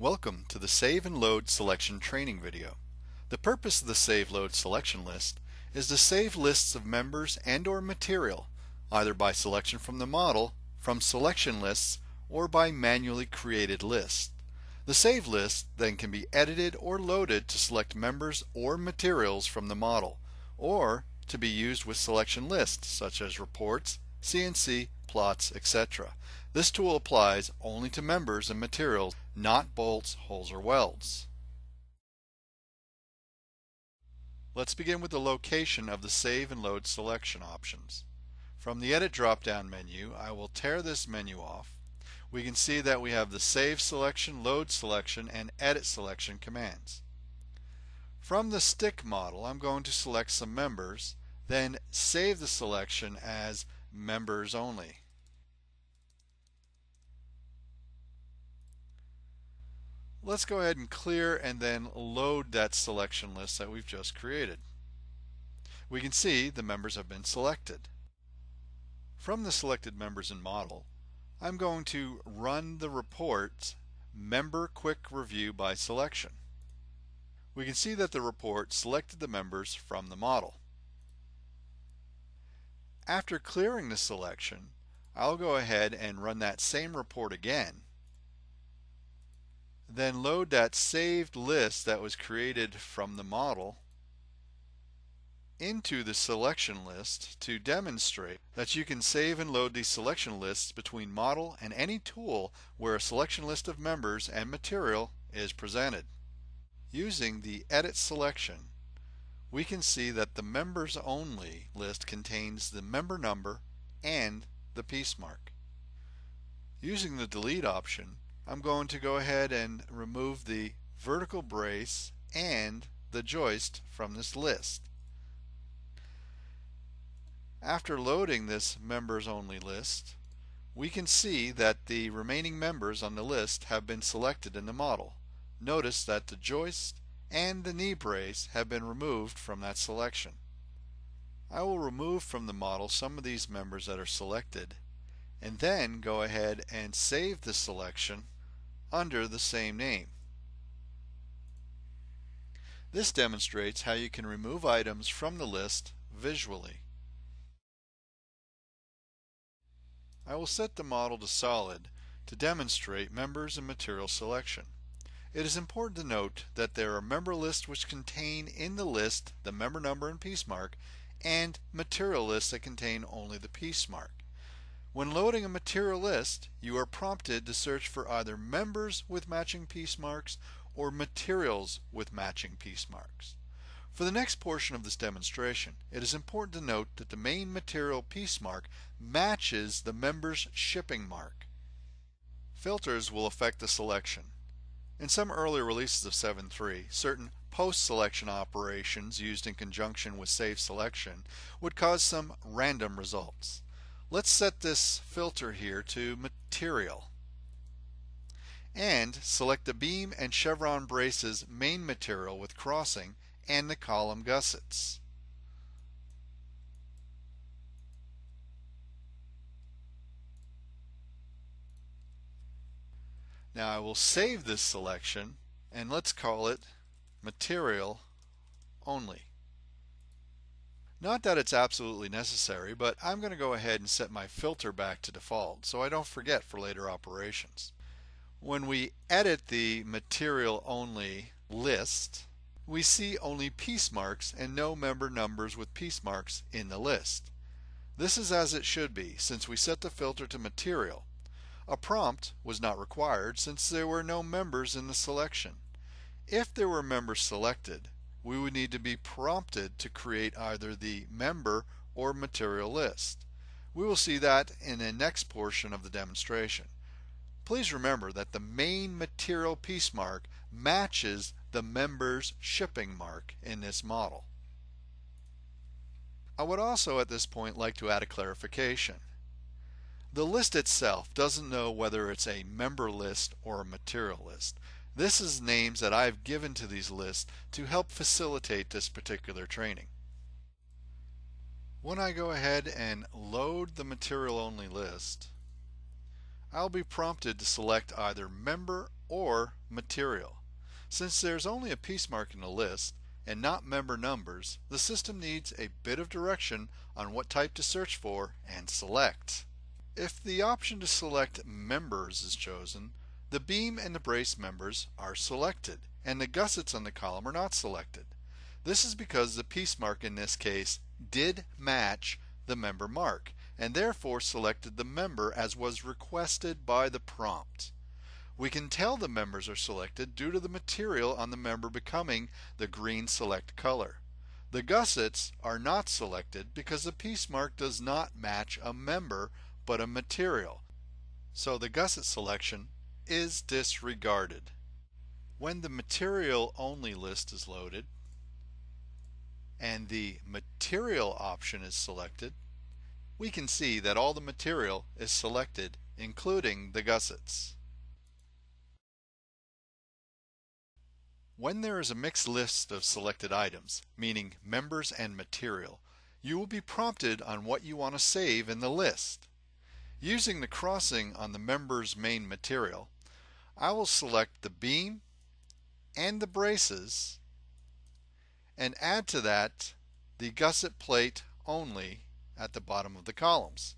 Welcome to the Save and Load Selection training video. The purpose of the Save Load Selection list is to save lists of members and or material either by selection from the model, from selection lists, or by manually created lists. The save list then can be edited or loaded to select members or materials from the model, or to be used with selection lists such as reports, CNC, plots, etc. This tool applies only to members and materials, not bolts, holes, or welds. Let's begin with the location of the Save and Load selection options. From the Edit drop-down menu, I will tear this menu off. We can see that we have the Save Selection, Load Selection, and Edit Selection commands. From the stick model, I'm going to select some members, then save the selection as members only. Let's go ahead and clear and then load that selection list that we've just created. We can see the members have been selected. From the selected members in model, I'm going to run the report member quick review by selection. We can see that the report selected the members from the model. After clearing the selection, I'll go ahead and run that same report again. Then load that saved list that was created from the model into the selection list to demonstrate that you can save and load these selection lists between model and any tool where a selection list of members and material is presented. Using the edit selection we can see that the members only list contains the member number and the piece mark. Using the delete option, I'm going to go ahead and remove the vertical brace and the joist from this list. After loading this members only list, we can see that the remaining members on the list have been selected in the model. Notice that the joist and the knee brace have been removed from that selection. I will remove from the model some of these members that are selected and then go ahead and save the selection under the same name. This demonstrates how you can remove items from the list visually. I will set the model to solid to demonstrate members and material selection. It is important to note that there are member lists which contain in the list the member number and piece mark and material lists that contain only the piece mark. When loading a material list, you are prompted to search for either members with matching piece marks or materials with matching piece marks. For the next portion of this demonstration, it is important to note that the main material piece mark matches the member's shipping mark. Filters will affect the selection. In some earlier releases of 7.3, certain post-selection operations used in conjunction with save selection would cause some random results. Let's set this filter here to material and select the beam and chevron braces main material with crossing and the column gussets. Now I will save this selection and let's call it material only. Not that it's absolutely necessary, but I'm going to go ahead and set my filter back to default so I don't forget for later operations. When we edit the material only list, we see only piece marks and no member numbers with piece marks in the list. This is as it should be since we set the filter to material. A prompt was not required since there were no members in the selection. If there were members selected, we would need to be prompted to create either the member or material list. We will see that in the next portion of the demonstration. Please remember that the main material piece mark matches the member's shipping mark in this model. I would also at this point like to add a clarification. The list itself doesn't know whether it's a member list or a material list. This is names that I've given to these lists to help facilitate this particular training. When I go ahead and load the material only list, I'll be prompted to select either member or material. Since there's only a piece mark in the list and not member numbers, the system needs a bit of direction on what type to search for and select. If the option to select members is chosen, the beam and the brace members are selected and the gussets on the column are not selected. This is because the piece mark in this case did match the member mark and therefore selected the member as was requested by the prompt. We can tell the members are selected due to the material on the member becoming the green select color. The gussets are not selected because the piece mark does not match a member but a material. So the gusset selection is disregarded. When the material only list is loaded and the material option is selected, we can see that all the material is selected including the gussets. When there is a mixed list of selected items, meaning members and material, you will be prompted on what you want to save in the list. Using the crossing on the member's main material, I will select the beam and the braces and add to that the gusset plate only at the bottom of the columns.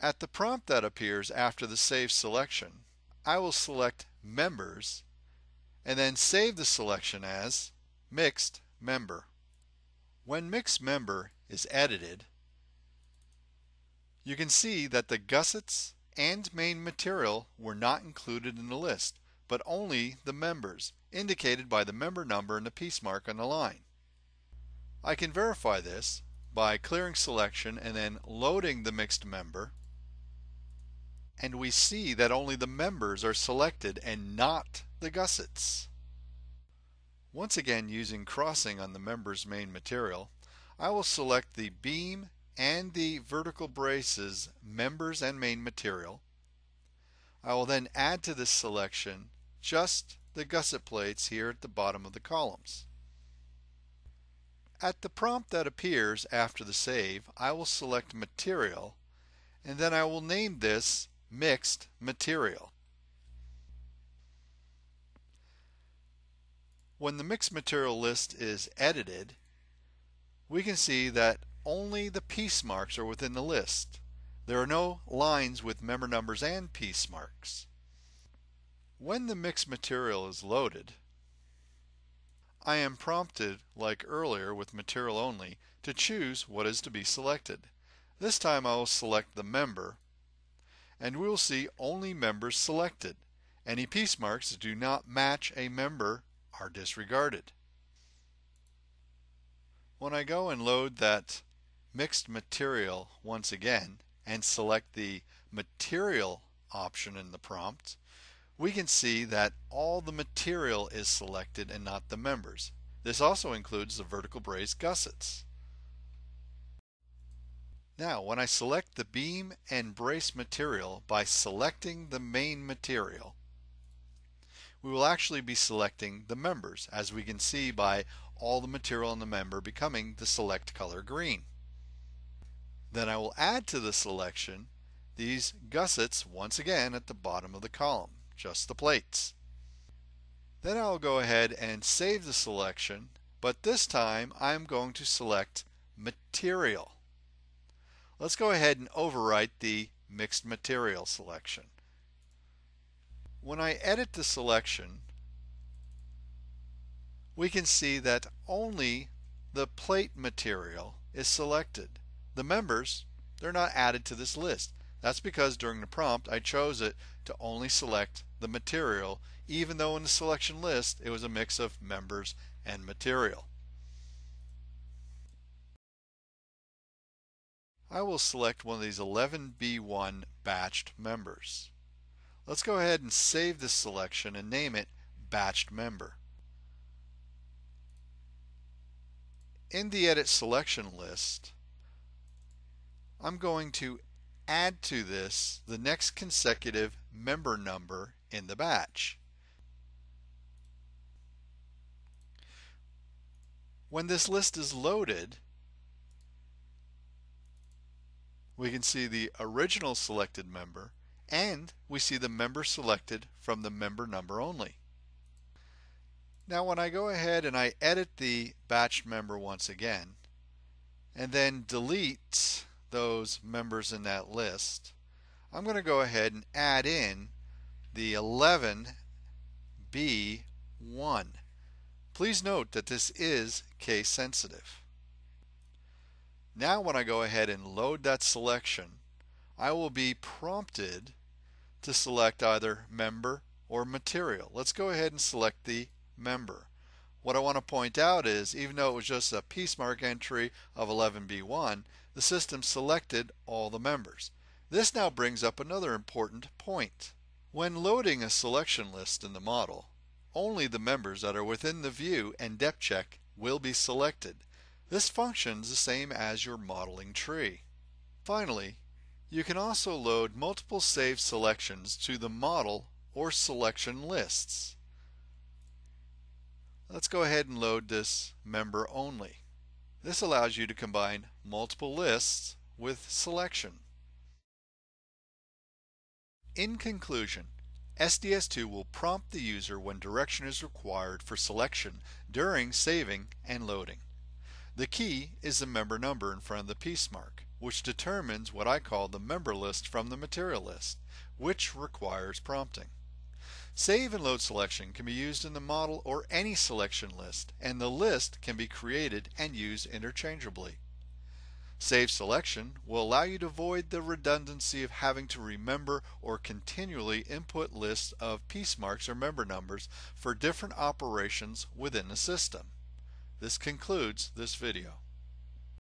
At the prompt that appears after the save selection, I will select members and then save the selection as mixed member. When mixed member is edited, you can see that the gussets and main material were not included in the list, but only the members, indicated by the member number and the piece mark on the line. I can verify this by clearing selection and then loading the mixed member and we see that only the members are selected and not the gussets. Once again using crossing on the member's main material, I will select the beam and the vertical braces members and main material. I will then add to this selection just the gusset plates here at the bottom of the columns. At the prompt that appears after the save, I will select material and then I will name this mixed material. When the mixed material list is edited, we can see that only the piece marks are within the list. There are no lines with member numbers and piece marks. When the mixed material is loaded, I am prompted, like earlier with material only, to choose what is to be selected. This time I will select the member, and we will see only members selected. Any piece marks that do not match a member are disregarded. When I go and load that mixed material once again and select the material option in the prompt, we can see that all the material is selected and not the members. This also includes the vertical brace gussets. Now when I select the beam and brace material by selecting the main material, we will actually be selecting the members as we can see by all the material in the member becoming the select color green. Then I will add to the selection these gussets once again at the bottom of the column, just the plates. Then I'll go ahead and save the selection, but this time I'm going to select material. Let's go ahead and overwrite the mixed material selection. When I edit the selection, we can see that only the plate material is selected. The members, they're not added to this list. That's because during the prompt I chose it to only select the material even though in the selection list it was a mix of members and material. I will select one of these 11B1 batched members. Let's go ahead and save this selection and name it batched member. In the edit selection list, I'm going to add to this the next consecutive member number in the batch. When this list is loaded, we can see the original selected member and we see the member selected from the member number only. Now when I go ahead and I edit the batch member once again and then delete those members in that list, I'm going to go ahead and add in the 11B1. Please note that this is case sensitive. Now when I go ahead and load that selection, I will be prompted to select either member or material. Let's go ahead and select the member. What I want to point out is even though it was just a piece mark entry of 11B1, the system selected all the members. This now brings up another important point. When loading a selection list in the model, only the members that are within the view and depth check will be selected. This functions the same as your modeling tree. Finally, you can also load multiple saved selections to the model or selection lists. Let's go ahead and load this member only. This allows you to combine multiple lists with selection. In conclusion, SDS2 will prompt the user when direction is required for selection during saving and loading. The key is the member number in front of the piece mark, which determines what I call the member list from the material list, which requires prompting. Save and load selection can be used in the model or any selection list, and the list can be created and used interchangeably. Save selection will allow you to avoid the redundancy of having to remember or continually input lists of piece marks or member numbers for different operations within the system. This concludes this video.